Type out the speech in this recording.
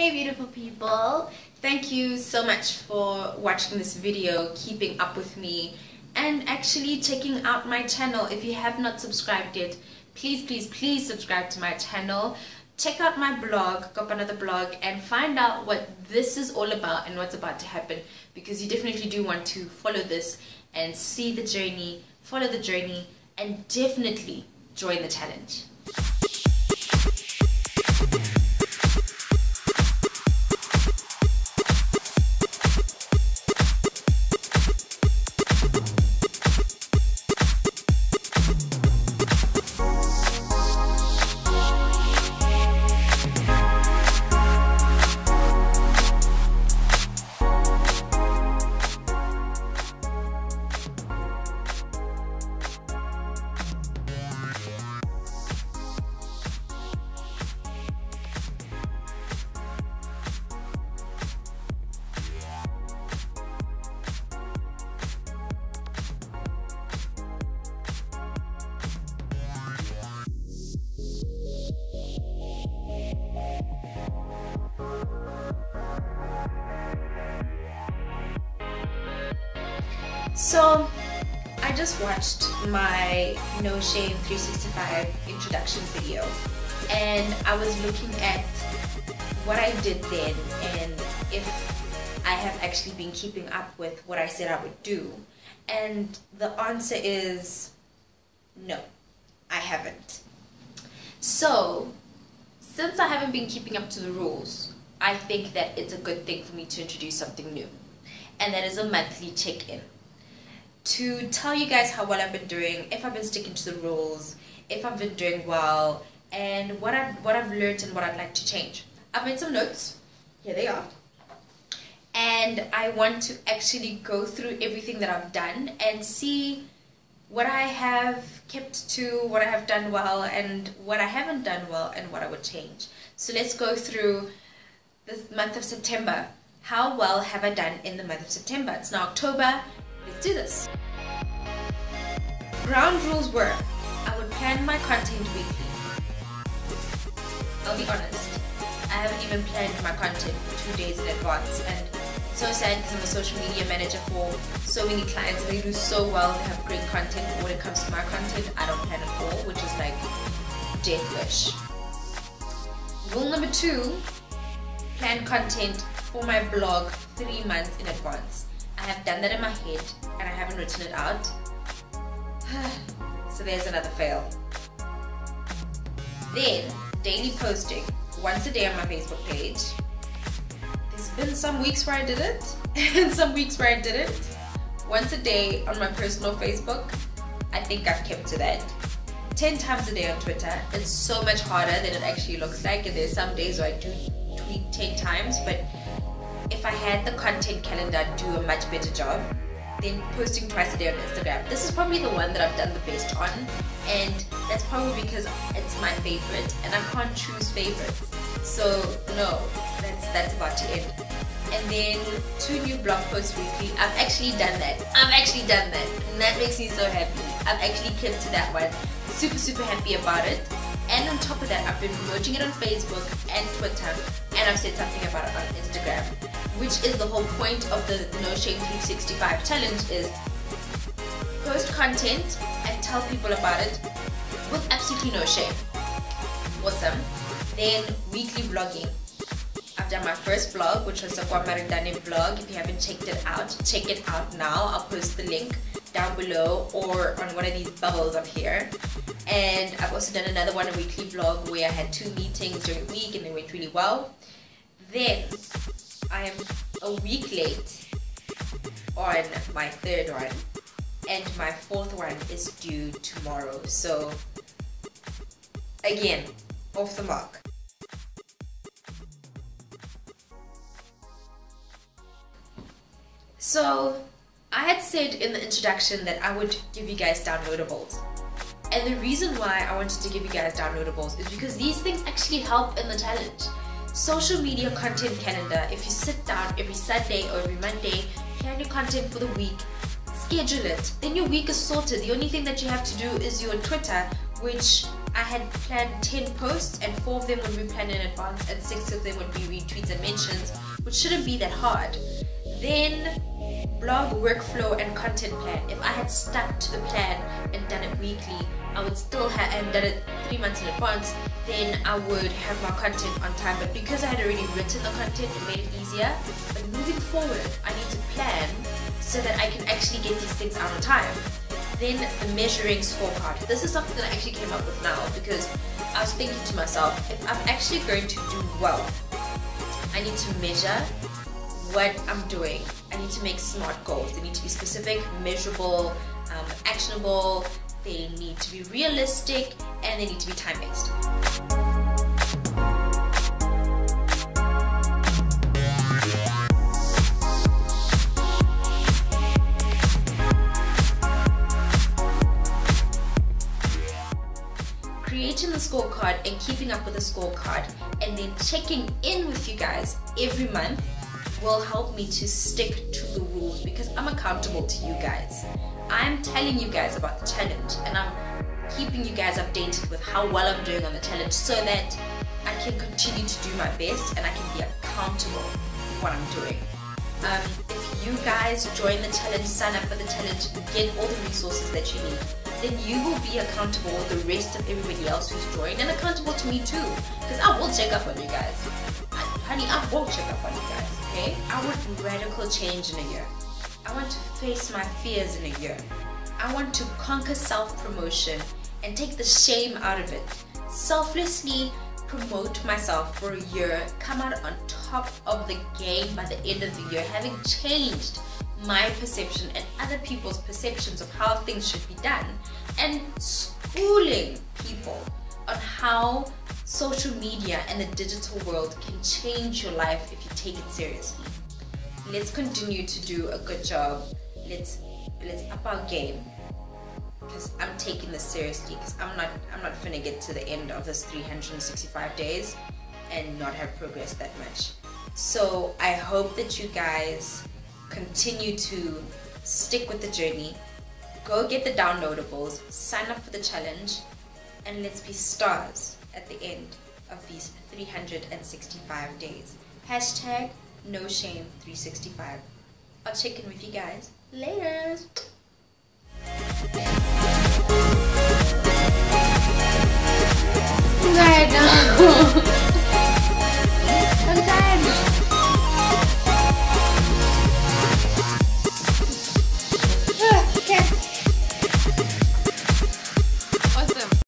Hey beautiful people! Thank you so much for watching this video, keeping up with me, and actually checking out my channel. If you have not subscribed yet, please, please, please subscribe to my channel. Check out my blog, Kopano the blog, and find out what this is all about and what's about to happen because you definitely do want to follow this and see the journey, follow the journey, and definitely join the challenge. So, I just watched my No Shame 365 introduction video and I was looking at what I did then and if I have actually been keeping up with what I said I would do. And the answer is no, I haven't. So, since I haven't been keeping up to the rules, I think that it's a good thing for me to introduce something new. And that is a monthly check-in to tell you guys how well I've been doing, if I've been sticking to the rules, if I've been doing well, and what I've, what I've learned and what I'd like to change. I've made some notes. Here they are. And I want to actually go through everything that I've done and see what I have kept to, what I have done well, and what I haven't done well, and what I would change. So let's go through the month of September. How well have I done in the month of September? It's now October, Let's do this. Ground rules were, I would plan my content weekly. I'll be honest, I haven't even planned my content two days in advance and so sad because I'm a social media manager for so many clients and they do so well, they have great content, but when it comes to my content, I don't plan at all, which is like death wish. Rule number two, plan content for my blog three months in advance. I have done that in my head and I haven't written it out. so there's another fail. Then, daily posting, once a day on my Facebook page. There's been some weeks where I did it, and some weeks where I didn't. Once a day on my personal Facebook, I think I've kept to that. 10 times a day on Twitter. It's so much harder than it actually looks like, and there's some days where I do tweet 10 times, but if I had the content calendar do a much better job, then posting twice a day on Instagram. This is probably the one that I've done the best on, and that's probably because it's my favorite, and I can't choose favorites. So no, that's that's about to end. And then two new blog posts weekly. I've actually done that. I've actually done that, and that makes me so happy. I've actually kept to that one. Super super happy about it. And on top of that, I've been promoting it on Facebook and Twitter, and I've said something about it on Instagram which is the whole point of the No Shame 365 challenge is post content and tell people about it with absolutely no shame. Awesome. Then weekly vlogging. I've done my first vlog, which was a Kwamaridane vlog. If you haven't checked it out, check it out now. I'll post the link down below or on one of these bubbles up here. And I've also done another one, a weekly vlog, where I had two meetings during the week and they went really well. Then I am a week late on my third one and my fourth one is due tomorrow. So again off the mark. So I had said in the introduction that I would give you guys downloadables. And the reason why I wanted to give you guys downloadables is because these things actually help in the challenge social media content calendar. If you sit down every Sunday or every Monday, plan your content for the week, schedule it, then your week is sorted. The only thing that you have to do is your Twitter, which I had planned 10 posts and 4 of them would be planned in advance and 6 of them would be retweets and mentions, which shouldn't be that hard. Then blog workflow and content plan. If I had stuck to the plan and done it weekly, I would still have done it three months in advance, then I would have my content on time. But because I had already written the content, it made it easier. But moving forward, I need to plan so that I can actually get these things out on time. Then the measuring scorecard. This is something that I actually came up with now because I was thinking to myself, if I'm actually going to do well, I need to measure what I'm doing. I need to make smart goals. They need to be specific, measurable, um, actionable, they need to be realistic, and they need to be time-based. creating the scorecard and keeping up with the scorecard and then checking in with you guys every month will help me to stick to the rules because I'm accountable to you guys. I'm telling you guys about the challenge and I'm keeping you guys updated with how well I'm doing on the challenge so that I can continue to do my best and I can be accountable for what I'm doing. Um, if you guys join the challenge, sign up for the challenge, get all the resources that you need, then you will be accountable with the rest of everybody else who's joined and accountable to me too. Because I will check up on you guys. Honey, I will check up on you guys, okay? I want radical change in a year. I want to face my fears in a year. I want to conquer self-promotion and take the shame out of it. Selflessly promote myself for a year, come out on top of the game by the end of the year, having changed my perception and other people's perceptions of how things should be done, and schooling people on how social media and the digital world can change your life if you take it seriously. Let's continue to do a good job. Let's let's up our game I'm taking this seriously because I'm not I'm not gonna get to the end of this 365 days and not have progressed that much. So I hope that you guys continue to stick with the journey. Go get the downloadables, sign up for the challenge, and let's be stars at the end of these 365 days. Hashtag no shame 365. I'll check in with you guys later. Right now.